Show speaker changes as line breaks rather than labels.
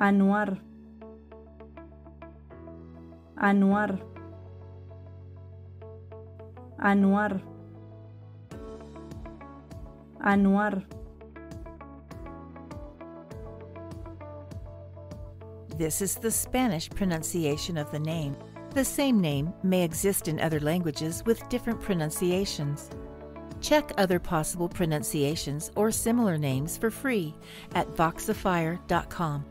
anuar anuar anuar anuar
This is the Spanish pronunciation of the name. The same name may exist in other languages with different pronunciations. Check other possible pronunciations or similar names for free at voxifier.com.